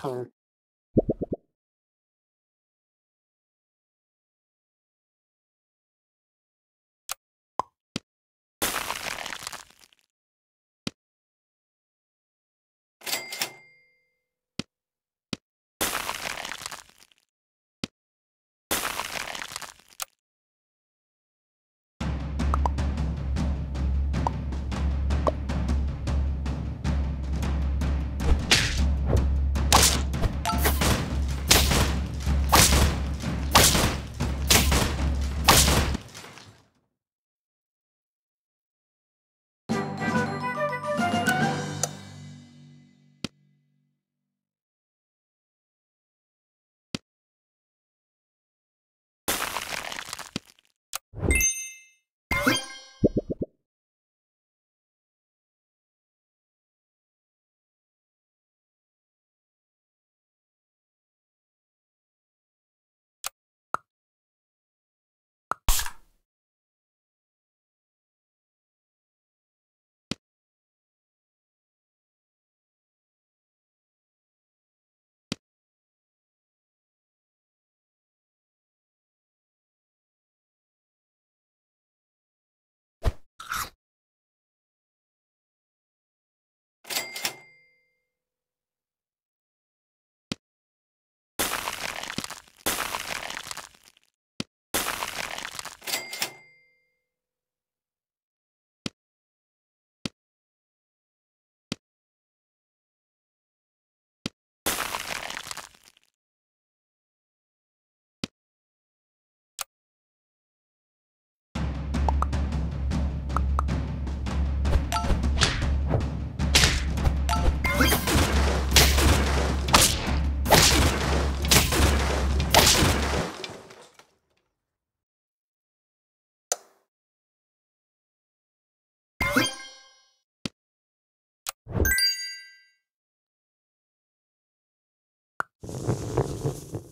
time you